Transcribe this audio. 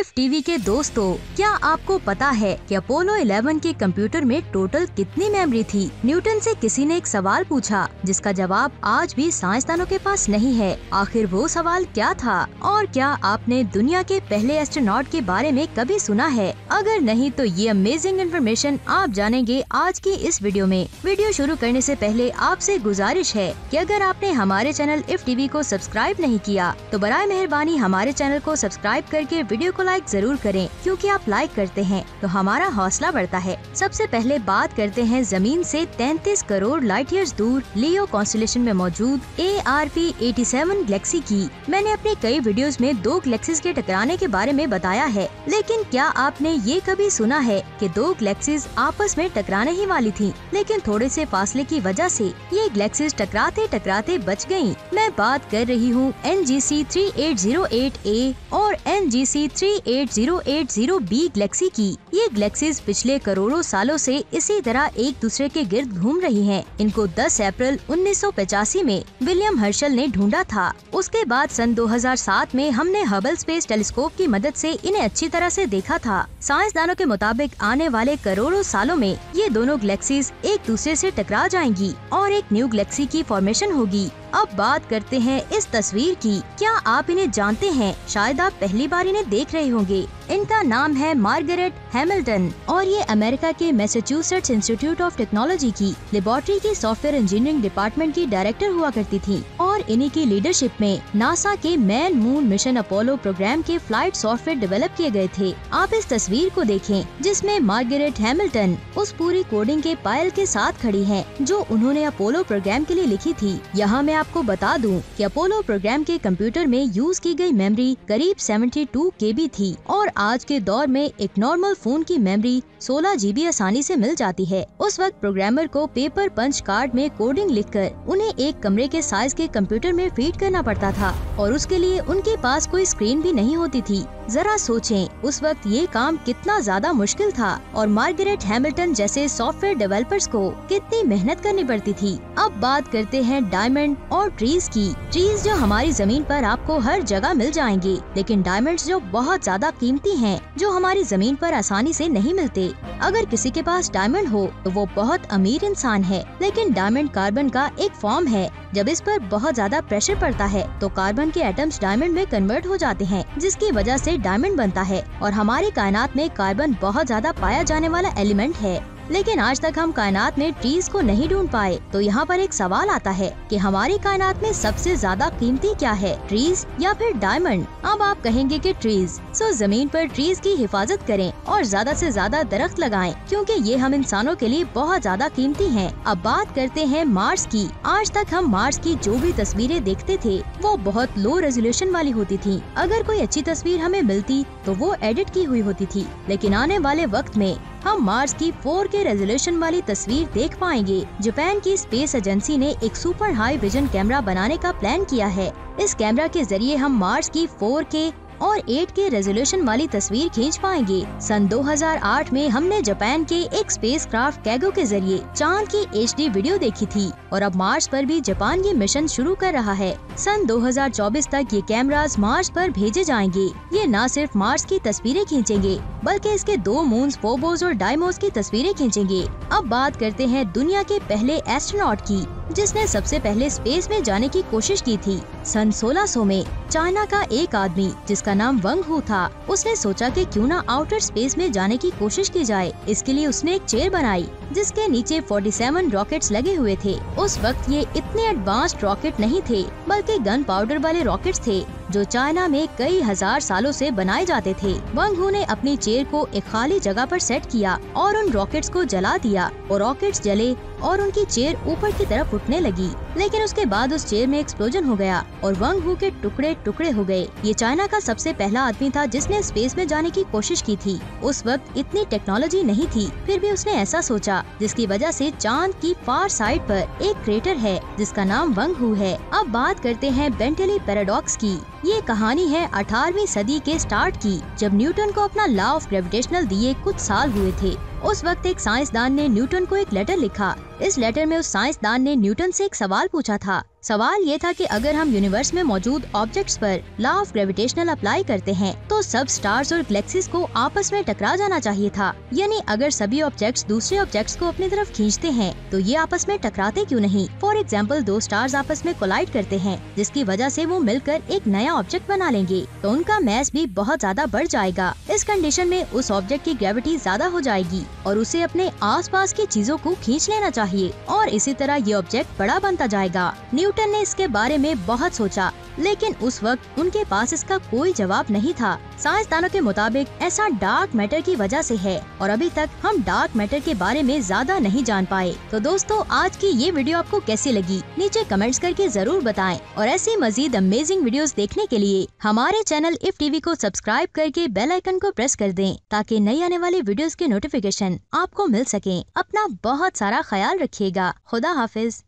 If TV के दोस्तों, क्या आपको पता है कि अपोलो 11 के कंप्यूटर में टोटल कितनी मेमोरी थी? न्यूटन से किसी ने एक सवाल पूछा, जिसका जवाब आज भी साइंसदानों के पास नहीं है। आखिर वो सवाल क्या था? और क्या आपने दुनिया के पहले एस्ट्रोनॉट के बारे में कभी सुना है? अगर नहीं तो ये अमेजिंग इन्फॉर्मेशन आप जानेंगे आज की इस वीडियो में। वीडियो शुरू करने ऐसी पहले आपसे गुजारिश है कि अगर आपने हमारे चैनल इफ़ टीवी को सब्सक्राइब नहीं किया तो बरए मेहरबानी हमारे चैनल को सब्सक्राइब करके वीडियो को लाइक ज़रूर करें, क्योंकि आप लाइक करते हैं तो हमारा हौसला बढ़ता है। सबसे पहले बात करते हैं ज़मीन से 33 करोड़ लाइट ईयर्स दूर लियो कॉन्स्टलेशन में मौजूद A R P eighty seven galaxy की। मैंने अपने कई वीडियोस में दो गलेक्सीज के टकराने के बारे में बताया है, लेकिन क्या आपने ये कभी सुना है कि दो गलेक्सीज आपस में टकराने ही वाली थी? लेकिन थोड़े से फासले की वजह से ये गलेक्सीज टकराते टकराते बच गई मैं बात कर रही हूँ N G C three eight zero eight A और N G C three eight zero eight zero B galaxy की। ये गलेक्सीज पिछले करोड़ों सालों से इसी तरह एक दूसरे के गिर्द घूम रही हैं। इनको 10 अप्रैल 1985 में विलियम हर्शल ने ढूंढा था। उसके बाद सन 2007 में हमने हबल स्पेस टेलीस्कोप की मदद से इन्हें अच्छी तरह से देखा था। साइंसदानों के मुताबिक आने वाले करोड़ों सालों में ये दोनों गलेक्सीज एक दूसरे से टकरा जाएँगी और एक न्यू गलेक्सी की फॉर्मेशन होगी। अब बात करते हैं इस तस्वीर की। क्या आप इन्हें जानते हैं? शायद आप पहली बार इन्हें देख रहे होंगे। इनका नाम है मार्गरेट हैमिल्टन और ये अमेरिका के मैसेच्यूसेट्स इंस्टीट्यूट ऑफ़ टेक्नोलॉजी की लेबोरेटरी की सॉफ्टवेयर इंजीनियरिंग डिपार्टमेंट की डायरेक्टर हुआ करती थी और इन्हीं की लीडरशिप में नासा के man moon mission Apollo program के फ़्लाइट सॉफ्टवेयर डेवलप किए गए थे। आप इस तस्वीर को देखें, जिसमें मार्गरेट हैमिल्टन उस पूरी कोडिंग के पायल के साथ खड़ी है, जो उन्होंने अपोलो प्रोग्राम के लिए लिखी थी। यहाँ मैं आपको बता दूँ की अपोलो प्रोग्राम के कंप्यूटर में यूज़ की गई मेमोरी करीब 72 केबी थी और आज के दौर में एक नॉर्मल फ़ोन की मेमोरी 16 जीबी आसानी से मिल जाती है। उस वक्त प्रोग्रामर को पेपर पंच कार्ड में कोडिंग लिखकर उन्हें एक कमरे के साइज़ के कंप्यूटर में फ़ीड करना पड़ता था और उसके लिए उनके पास कोई स्क्रीन भी नहीं होती थी। जरा सोचें, उस वक्त ये काम कितना ज़्यादा मुश्किल था और मार्गरेट हैमिल्टन जैसे सॉफ्टवेयर डेवलपर्स को कितनी मेहनत करनी पड़ती थी। अब बात करते हैं डायमंड और ट्रीज की। ट्रीज जो हमारी ज़मीन पर आपको हर जगह मिल जाएँगे, लेकिन डायमंड्स जो बहुत ज़्यादा कीमती हैं, जो हमारी ज़मीन पर आसानी से नहीं मिलते। अगर किसी के पास डायमंड हो तो वो बहुत अमीर इंसान है। लेकिन डायमंड कार्बन का एक फॉर्म है। जब इस पर बहुत ज़्यादा प्रेशर पड़ता है तो कार्बन के एटम्स डायमंड में कन्वर्ट हो जाते हैं, जिसकी वजह से डायमंड बनता है। और हमारे कायनात में कार्बन बहुत ज़्यादा पाया जाने वाला एलिमेंट है। लेकिन आज तक हम कायनात में ट्रीज को नहीं ढूंढ पाए तो यहाँ पर एक सवाल आता है कि हमारी कायनात में सबसे ज़्यादा कीमती क्या है ट्रीज या फिर डायमंड? अब आप कहेंगे कि ट्रीज सो ज़मीन पर ट्रीज की हिफाजत करें और ज़्यादा से ज़्यादा दरख्त लगाएँ, क्योंकि ये हम इंसानों के लिए बहुत ज़्यादा कीमती हैं। अब बात करते हैं मार्स की। आज तक हम मार्स की जो भी तस्वीरें देखते थे, वो बहुत लो रेजोल्यूशन वाली होती थी। अगर कोई अच्छी तस्वीर हमें मिलती तो वो एडिट की हुई होती थी। लेकिन आने वाले वक्त में हम मार्स की 4K रेजोल्यूशन वाली तस्वीर देख पाएँगे। जापान की स्पेस एजेंसी ने एक सुपर हाई विजन कैमरा बनाने का प्लान किया है। इस कैमरा के ज़रिए हम मार्स की 4K और 8 के रेजोल्यूशन वाली तस्वीर खींच पाएँगे। सन 2008 में हमने जापान के एक स्पेस क्राफ्ट कैगो के ज़रिए चाँद की एचडी वीडियो देखी थी और अब मार्स पर भी जापान ये मिशन शुरू कर रहा है। सन 2024 तक ये कैमराज मार्स पर भेजे जाएँगे। ये न सिर्फ़ मार्स की तस्वीरें खींचेंगे, बल्कि इसके दो मून फोबोस और डायमोज की तस्वीरें खींचेंगे। अब बात करते हैं दुनिया के पहले एस्ट्रोनॉट की, जिसने सबसे पहले स्पेस में जाने की कोशिश की थी। सन 1600 में चाइना का एक आदमी, जिसका नाम वंग हु था, उसने सोचा कि क्यों ना आउटर स्पेस में जाने की कोशिश की जाए। इसके लिए उसने एक चेयर बनाई, जिसके नीचे 47 रॉकेट्स लगे हुए थे। उस वक्त ये इतने एडवांस्ड रॉकेट नहीं थे, बल्कि गन पाउडर वाले रॉकेट्स थे, जो चाइना में कई हज़ार सालों से बनाए जाते थे। वंग हु ने अपनी चेयर को एक खाली जगह पर सेट किया और उन रॉकेट्स को जला दिया। और रॉकेट्स जले और उनकी चेयर ऊपर की तरफ़ उठने लगी। लेकिन उसके बाद उस चेयर में एक्सप्लोजन हो गया और वंग हु के टुकड़े टुकड़े हो गए। ये चाइना का सबसे पहला आदमी था जिसने स्पेस में जाने की कोशिश की थी। उस वक्त इतनी टेक्नोलॉजी नहीं थी, फिर भी उसने ऐसा सोचा, जिसकी वजह से चाँद की फार साइड पर एक क्रेटर है, जिसका नाम वंग हु है। अब बात करते हैं बेंटेली पैराडॉक्स की। ये कहानी है 18वीं सदी के स्टार्ट की, जब न्यूटन को अपना लॉ ऑफ़ ग्रेविटेशनल दिए कुछ साल हुए थे। उस वक्त एक साइंसदान ने न्यूटन को एक लेटर लिखा। इस लेटर में उस साइंसदान ने न्यूटन से एक सवाल पूछा था। सवाल ये था कि अगर हम यूनिवर्स में मौजूद ऑब्जेक्ट्स पर लॉ ऑफ़ ग्रेविटेशनल अप्लाई करते हैं तो सब स्टार्स और गैलेक्सीज को आपस में टकरा जाना चाहिए था। यानी अगर सभी ऑब्जेक्ट्स दूसरे ऑब्जेक्ट्स को अपनी तरफ़ खींचते हैं तो ये आपस में टकराते क्यों नहीं? फॉर एग्ज़ाम्पल दो स्टार्स आपस में कोलाइड करते हैं, जिसकी वजह से वो मिलकर एक नया ऑब्जेक्ट बना लेंगे। तो उनका मैस भी बहुत ज़्यादा बढ़ जाएगा। इस कंडीशन में उस ऑब्जेक्ट की ग्रेविटी ज़्यादा हो जाएगी और उसे अपने आसपास की चीज़ों को खींच लेना चाहिए। और इसी तरह ये ऑब्जेक्ट बड़ा बनता जाएगा। न्यूटन ने इसके बारे में बहुत सोचा। लेकिन उस वक्त उनके पास इसका कोई जवाब नहीं था। साइंसदानों के मुताबिक ऐसा डार्क मैटर की वजह से है और अभी तक हम डार्क मैटर के बारे में ज़्यादा नहीं जान पाए। तो दोस्तों, आज की ये वीडियो आपको कैसी लगी? नीचे कमेंट्स करके ज़रूर बताएँ और ऐसी मजीद अमेजिंग वीडियोस देखने के लिए हमारे चैनल इफ़ टीवी को सब्सक्राइब करके बेल आइकन को प्रेस कर दें ताकि नई आने वाली वीडियोस के नोटिफिकेशन आपको मिल सके। अपना बहुत सारा ख्याल रखिएगा। खुदा हाफिज।